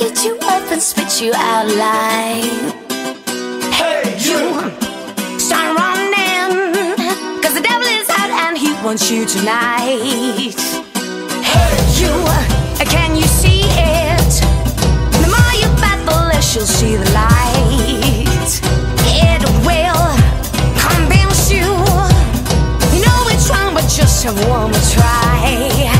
eat you up and spit you out alive. Hey, you. you! Start running, cause the devil is out and he wants you tonight. Hey, you! Can you see it? The more you battle, the less you'll see the light. It will convince you. You know it's wrong, but just have one more try.